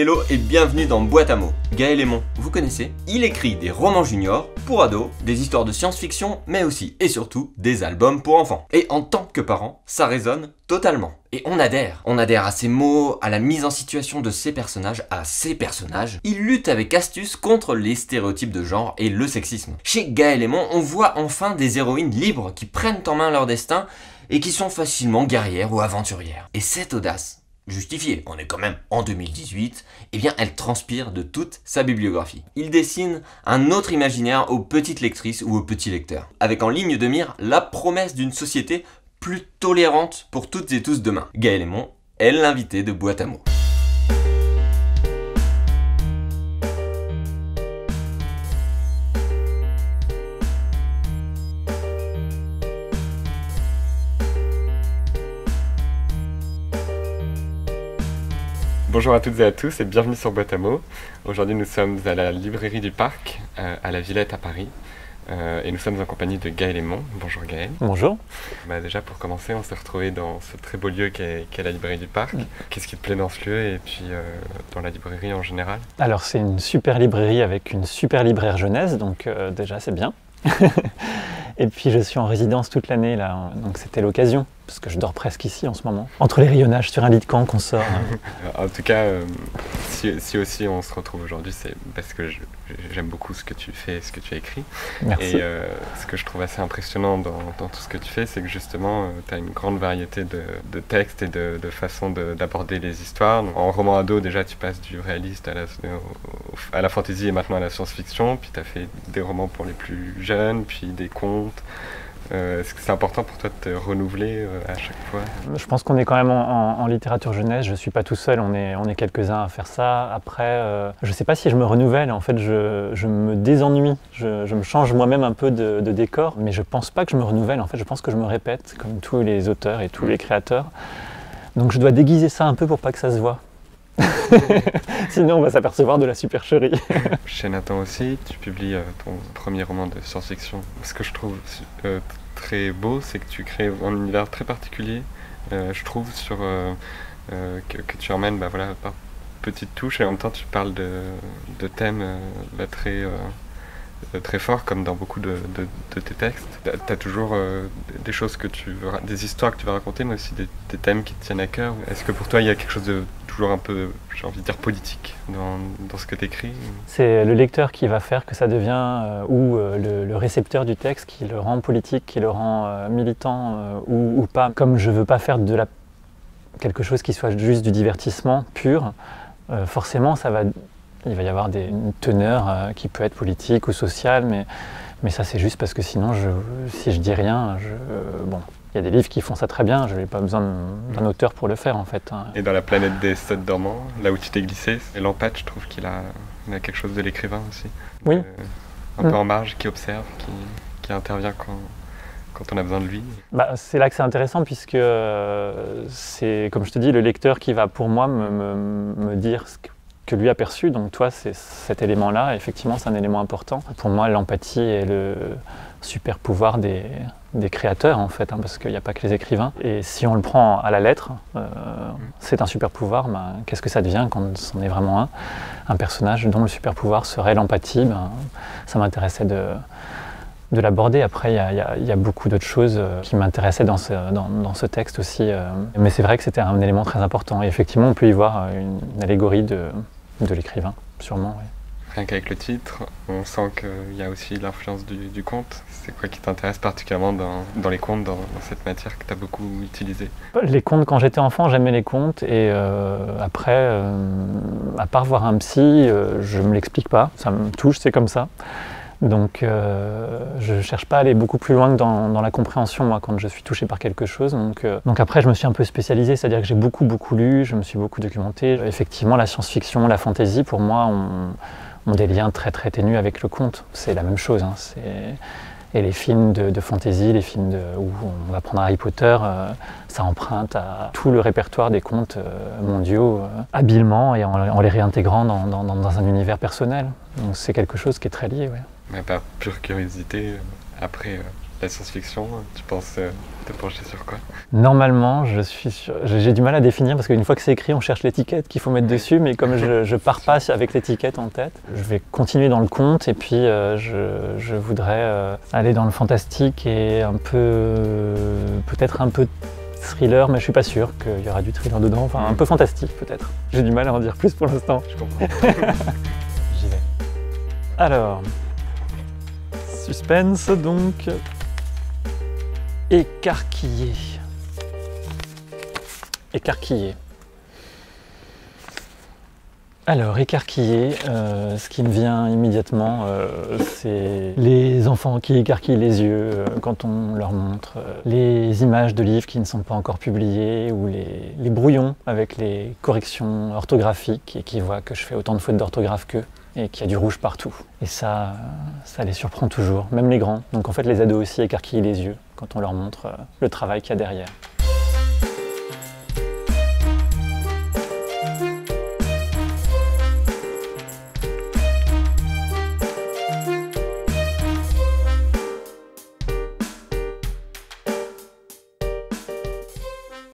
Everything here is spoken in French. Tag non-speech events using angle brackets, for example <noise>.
Hello et bienvenue dans Boîte à mots. Gaël Aymon, vous connaissez Il écrit des romans juniors pour ados, des histoires de science-fiction, mais aussi et surtout des albums pour enfants. Et en tant que parent, ça résonne totalement. Et on adhère. On adhère à ses mots, à la mise en situation de ses personnages, à ses personnages. Il lutte avec astuce contre les stéréotypes de genre et le sexisme. Chez Gaël Aymon, on voit enfin des héroïnes libres qui prennent en main leur destin et qui sont facilement guerrières ou aventurières. Et cette audace, justifiée, on est quand même en 2018, eh bien elle transpire de toute sa bibliographie. Il dessine un autre imaginaire aux petites lectrices ou aux petits lecteurs, avec en ligne de mire la promesse d'une société plus tolérante pour toutes et tous demain. Gaël Aymon est l'invité de Boîte à mots. Bonjour à toutes et à tous et bienvenue sur Boîte à mots. Aujourd'hui nous sommes à la librairie du Parc, euh, à la Villette à Paris. Euh, et nous sommes en compagnie de Gaël Aymon. Bonjour Gaël. Bonjour. Bah, déjà pour commencer, on s'est retrouvé dans ce très beau lieu qu'est la librairie du Parc. Qu'est-ce qui te plaît dans ce lieu et puis euh, dans la librairie en général? Alors c'est une super librairie avec une super libraire jeunesse, donc déjà c'est bien. <laughs> et puis je suis en résidence toute l'année là, donc c'était l'occasion parce que je dors presque ici en ce moment. Entre les rayonnages sur un lit de camp qu'on sort. <laughs> En tout cas, euh, si, aussi on se retrouve aujourd'hui, c'est parce que j'aime beaucoup ce que tu fais, ce que tu as écrit. Merci. Et euh, ce que je trouve assez impressionnant dans, tout ce que tu fais, c'est que justement, euh, tu as une grande variété de, textes et de, façons d'aborder les histoires. en roman ado, déjà, tu passes du réaliste à la, à la fantasy et maintenant à la science-fiction. Puis tu as fait des romans pour les plus jeunes, puis des contes. Euh, est-ce que c'est important pour toi de te renouveler euh, à chaque fois? Je pense qu'on est quand même en, littérature jeunesse. Je ne suis pas tout seul, on est, on est quelques-uns à faire ça. Après, euh, je ne sais pas si je me renouvelle. En fait, je, je me désennuie. Je, je me change moi-même un peu de, décor, mais je ne pense pas que je me renouvelle. En fait, je pense que je me répète, comme tous les auteurs et tous les créateurs. Donc, je dois déguiser ça un peu pour pas que ça se voit. <laughs> Sinon, on va s'apercevoir de la supercherie. <laughs> Chez Nathan aussi, tu publies ton premier roman de science-fiction. Ce que je trouve très beau, c'est que tu crées un univers très particulier, euh, je trouve, euh, euh, que, tu emmènes bah, voilà, par petites touches et en même temps tu parles de, thèmes bah, très, très forts comme dans beaucoup de, tes textes. Tu as toujours des choses que tu des histoires que tu vas raconter, mais aussi des, des thèmes qui te tiennent à cœur. Est-ce que pour toi il y a quelque chose de toujours un peu, j'ai envie de dire, politique dans, ce que tu écris C'est le lecteur qui va faire que ça devient, euh, ou euh, le, récepteur du texte qui le rend politique, qui le rend euh, militant ou, pas. Comme je veux pas faire de la, quelque chose qui soit juste du divertissement pur, forcément ça va, il va y avoir des, une teneur qui peut être politique ou sociale, mais, mais ça c'est juste parce que sinon, si je dis rien, je, bon, il y a des livres qui font ça très bien, je n'ai pas besoin d'un auteur pour le faire en fait. Hein. Et dans La planète des stades dormants, là où tu t'es glissé, Lampette, je trouve qu'il a, quelque chose de l'écrivain aussi. Oui. Euh, un peu mm. en marge, qui observe, qui, intervient quand, quand on a besoin de lui. Bah, c'est là que c'est intéressant puisque euh, c'est, comme je te dis, le lecteur qui va pour moi me, me, me dire ce que lui a perçu. Donc toi, c'est cet élément-là, effectivement, c'est un élément important. Pour moi, l'empathie est le super pouvoir des, des créateurs, en fait, hein, parce qu'il n'y a pas que les écrivains. Et si on le prend à la lettre, euh, c'est un super pouvoir. Ben, Qu'est-ce que ça devient quand c'en est vraiment un? Un personnage dont le super pouvoir serait l'empathie. Ben, ça m'intéressait de, de l'aborder. Après, il y, a beaucoup d'autres choses euh, qui m'intéressaient dans ce, dans, ce, texte aussi. Euh. Mais c'est vrai que c'était un élément très important. Et effectivement, on peut y voir une, allégorie de, de l'écrivain, sûrement. Rien qu'avec le titre, on sent qu'il y a aussi l'influence du, conte. C'est quoi qui t'intéresse particulièrement dans, dans, les contes, dans, cette matière que tu as beaucoup utilisée? Les contes, quand j'étais enfant, j'aimais les contes. Et euh, après, euh, à part voir un psy, euh, je ne me l'explique pas. Ça me touche, c'est comme ça. Donc je ne cherche pas à aller beaucoup plus loin que dans, la compréhension, moi, quand je suis touché par quelque chose. Donc, donc après, je me suis un peu spécialisé, c'est-à-dire que j'ai beaucoup, beaucoup lu, je me suis beaucoup documenté. Effectivement, la science-fiction, la fantasy, pour moi, on ont des liens très très ténus avec le conte. C'est la même chose. Hein. Et les films de, fantasy, les films où on va prendre Harry Potter, euh, ça emprunte à tout le répertoire des contes euh, mondiaux euh, habilement et en, les réintégrant dans, un univers personnel. Donc c'est quelque chose qui est très lié. Mais par pure curiosité, après la science-fiction, tu penses euh, te pencher sur quoi? Normalement, je suis sur... j'ai du mal à définir parce qu'une fois que c'est écrit, on cherche l'étiquette qu'il faut mettre dessus, mais comme je, pars pas <laughs> avec l'étiquette en tête, je vais continuer dans le conte et puis euh, je, je, voudrais euh, aller dans le fantastique et un peu, peut-être un peu thriller, mais je suis pas sûr qu'il y aura du thriller dedans, enfin un peu fantastique peut-être. J'ai du mal à en dire plus pour l'instant. Je comprends. <laughs> J'y vais. Alors, suspense donc écarquillé. Écarquillé. Alors, écarquillé, euh, ce qui me vient immédiatement, euh, c'est les enfants qui écarquillent les yeux euh, quand on leur montre les images de livres qui ne sont pas encore publiés ou les, les brouillons avec les corrections orthographiques et qui voient que je fais autant de fautes d'orthographe qu'eux et qu'il y a du rouge partout. Et ça, ça les surprend toujours, même les grands. Donc en fait, les ados aussi écarquillent les yeux quand on leur montre le travail qu'il y a derrière.